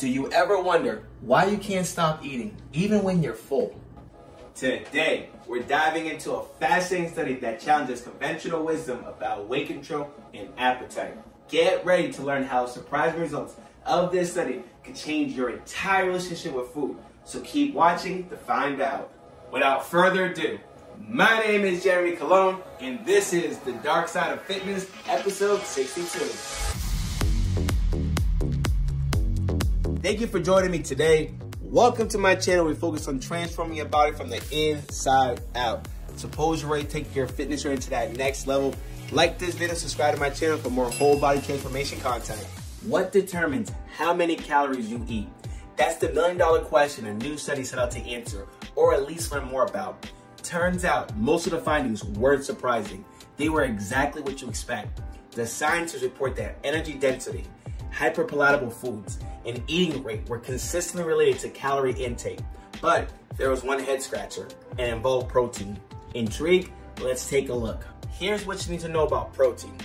Do you ever wonder why you can't stop eating, even when you're full? Today, we're diving into a fascinating study that challenges conventional wisdom about weight control and appetite. Get ready to learn how surprising results of this study can change your entire relationship with food. So keep watching to find out. Without further ado, my name is Jeremy Colon, and this is The Dark Side of Fitness, episode 62. Thank you for joining me today. Welcome to my channel. We focus on transforming your body from the inside out. Suppose you're ready to take your fitness journey to that next level. Like this video, subscribe to my channel for more whole body transformation content. What determines how many calories you eat? That's the million dollar question a new study set out to answer, or at least learn more about. Turns out most of the findings weren't surprising. They were exactly what you expect. The scientists report that energy density, hyperpalatable foods, and eating rate were consistently related to calorie intake. But there was one head scratcher and involved protein. Intrigued? Let's take a look. Here's what you need to know about protein.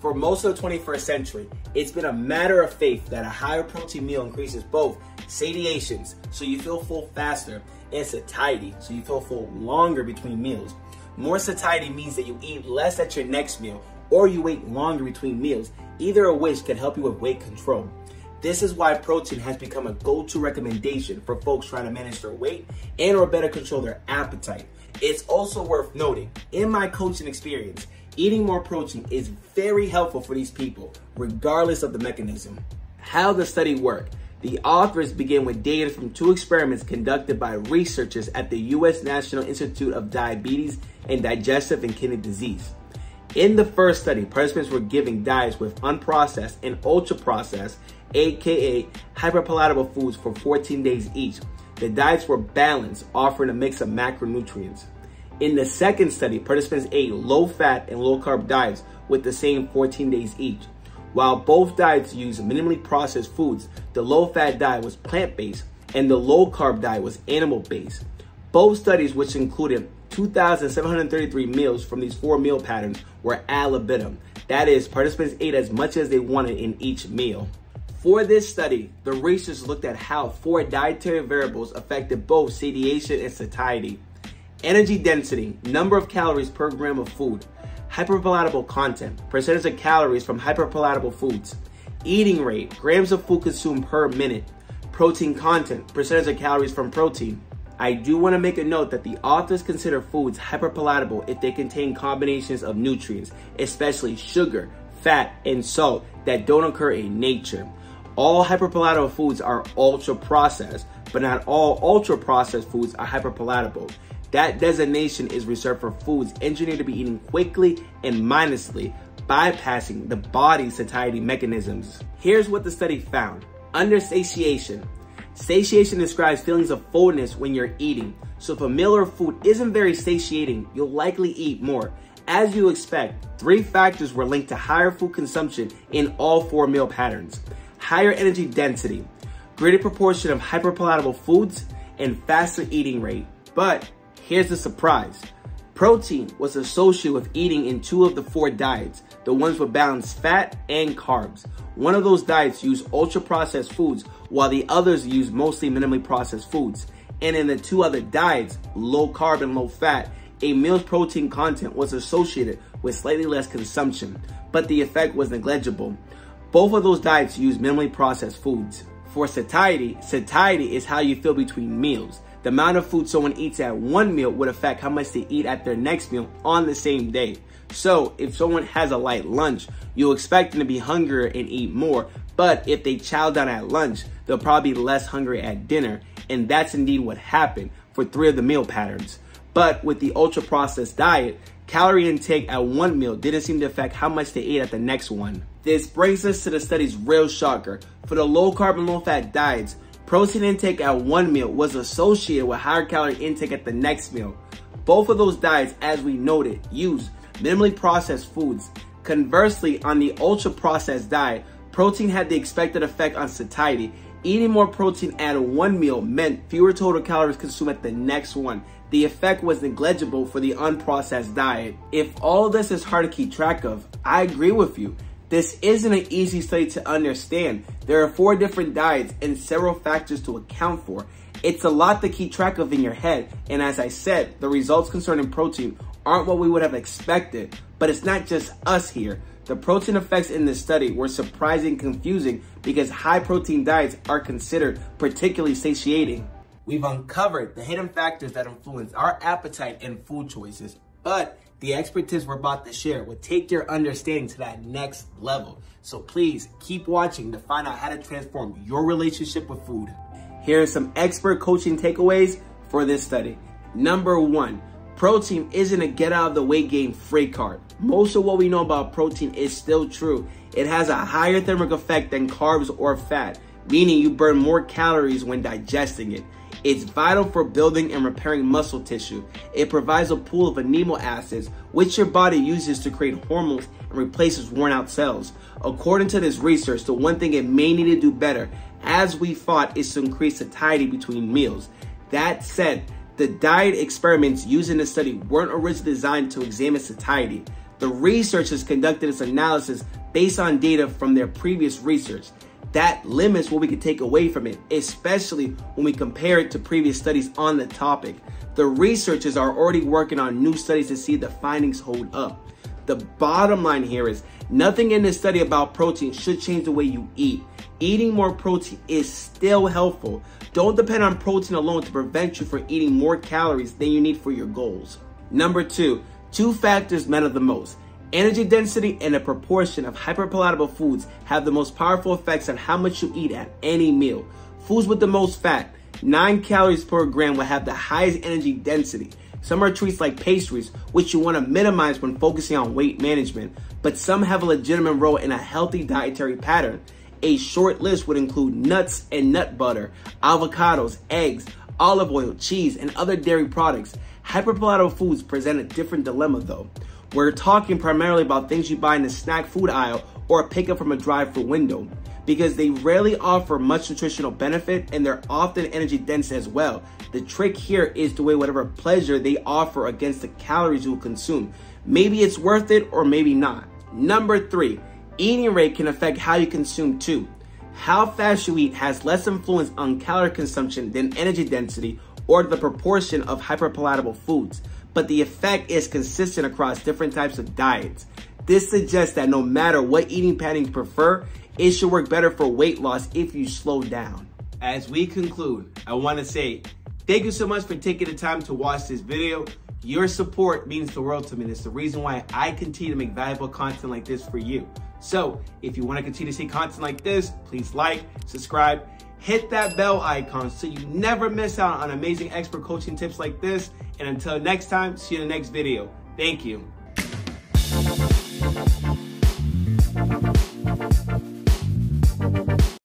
For most of the 21st century, it's been a matter of faith that a higher protein meal increases both satiations, so you feel full faster, and satiety, so you feel full longer between meals. More satiety means that you eat less at your next meal or you wait longer between meals, either of which can help you with weight control. This is why protein has become a go-to recommendation for folks trying to manage their weight and or better control their appetite. It's also worth noting, in my coaching experience, eating more protein is very helpful for these people, regardless of the mechanism. How the study worked. The authors begin with data from two experiments conducted by researchers at the U.S. National Institute of Diabetes and Digestive and Kidney Disease. In the first study, participants were given diets with unprocessed and ultra-processed, aka hyperpalatable foods for 14 days each. The diets were balanced, offering a mix of macronutrients. In the second study, participants ate low-fat and low-carb diets with the same 14 days each. While both diets used minimally processed foods, the low-fat diet was plant-based and the low-carb diet was animal-based. Both studies, which included 2,733 meals from these four meal patterns were ad libitum. That is, participants ate as much as they wanted in each meal. For this study, the researchers looked at how four dietary variables affected both satiation and satiety. Energy density, number of calories per gram of food. Hyperpalatable content, percentage of calories from hyperpalatable foods. Eating rate, grams of food consumed per minute. Protein content, percentage of calories from protein. I do want to make a note that the authors consider foods hyperpalatable if they contain combinations of nutrients, especially sugar, fat, and salt that don't occur in nature. All hyperpalatable foods are ultra processed, but not all ultra processed foods are hyperpalatable. That designation is reserved for foods engineered to be eaten quickly and mindlessly, bypassing the body's satiety mechanisms. Here's what the study found. Under satiation, Satiation describes feelings of fullness when you're eating. So if a meal or food isn't very satiating, you'll likely eat more. As you expect, three factors were linked to higher food consumption in all four meal patterns. Higher energy density, greater proportion of hyperpalatable foods, and faster eating rate. But here's the surprise. Protein was associated with eating in two of the four diets, the ones with balanced fat and carbs. One of those diets used ultra processed foods while the others used mostly minimally processed foods. And in the two other diets, low carb and low fat, a meal's protein content was associated with slightly less consumption, but the effect was negligible. Both of those diets used minimally processed foods. For satiety, satiety is how you feel between meals. The amount of food someone eats at one meal would affect how much they eat at their next meal on the same day. So if someone has a light lunch, you'll expect them to be hungrier and eat more. But if they chow down at lunch, they'll probably be less hungry at dinner. And that's indeed what happened for three of the meal patterns. But with the ultra processed diet, calorie intake at one meal didn't seem to affect how much they ate at the next one. This brings us to the study's real shocker. For the low carb and low fat diets, Protein intake at one meal was associated with higher calorie intake at the next meal. Both of those diets, as we noted, use minimally processed foods. Conversely, on the ultra processed diet, protein had the expected effect on satiety. Eating more protein at one meal meant fewer total calories consumed at the next one. The effect was negligible for the unprocessed diet. If all of this is hard to keep track of, I agree with you. This isn't an easy study to understand. There are four different diets and several factors to account for. It's a lot to keep track of in your head, and as I said, the results concerning protein aren't what we would have expected, but it's not just us here. The protein effects in this study were surprising confusing because high protein diets are considered particularly satiating. We've uncovered the hidden factors that influence our appetite and food choices, but the expertise we're about to share will take your understanding to that next level. So please keep watching to find out how to transform your relationship with food. Here are some expert coaching takeaways for this study. Number one, protein isn't a get out of the way game freight card. Most of what we know about protein is still true. It has a higher thermic effect than carbs or fat, meaning you burn more calories when digesting it. It's vital for building and repairing muscle tissue. It provides a pool of amino acids, which your body uses to create hormones and replaces worn out cells. According to this research, the one thing it may need to do better, as we thought, is to increase satiety between meals. That said, the diet experiments used in the study weren't originally designed to examine satiety. The researchers conducted this analysis based on data from their previous research. That limits what we can take away from it, especially when we compare it to previous studies on the topic. The researchers are already working on new studies to see the findings hold up. The bottom line here is nothing in this study about protein should change the way you eat. Eating more protein is still helpful. Don't depend on protein alone to prevent you from eating more calories than you need for your goals. Number two, Two factors matter the most. Energy density and the proportion of hyperpalatable foods have the most powerful effects on how much you eat at any meal. Foods with the most fat, 9 calories per gram, will have the highest energy density. Some are treats like pastries, which you want to minimize when focusing on weight management, but some have a legitimate role in a healthy dietary pattern. A short list would include nuts and nut butter, avocados, eggs, olive oil, cheese, and other dairy products. Hyperpalatable foods present a different dilemma though. We're talking primarily about things you buy in the snack food aisle or pick up from a drive-through window because they rarely offer much nutritional benefit and they're often energy dense as well. The trick here is to weigh whatever pleasure they offer against the calories you consume. Maybe it's worth it or maybe not. Number three, eating rate can affect how you consume too. How fast you eat has less influence on calorie consumption than energy density or the proportion of hyperpalatable foods, but the effect is consistent across different types of diets. This suggests that no matter what eating pattern you prefer, it should work better for weight loss if you slow down. As we conclude, I want to say thank you so much for taking the time to watch this video. Your support means the world to me. It's the reason why I continue to make valuable content like this for you. So if you want to continue to see content like this, please like, subscribe, hit that bell icon so you never miss out on amazing expert coaching tips like this. And until next time, see you in the next video. Thank you.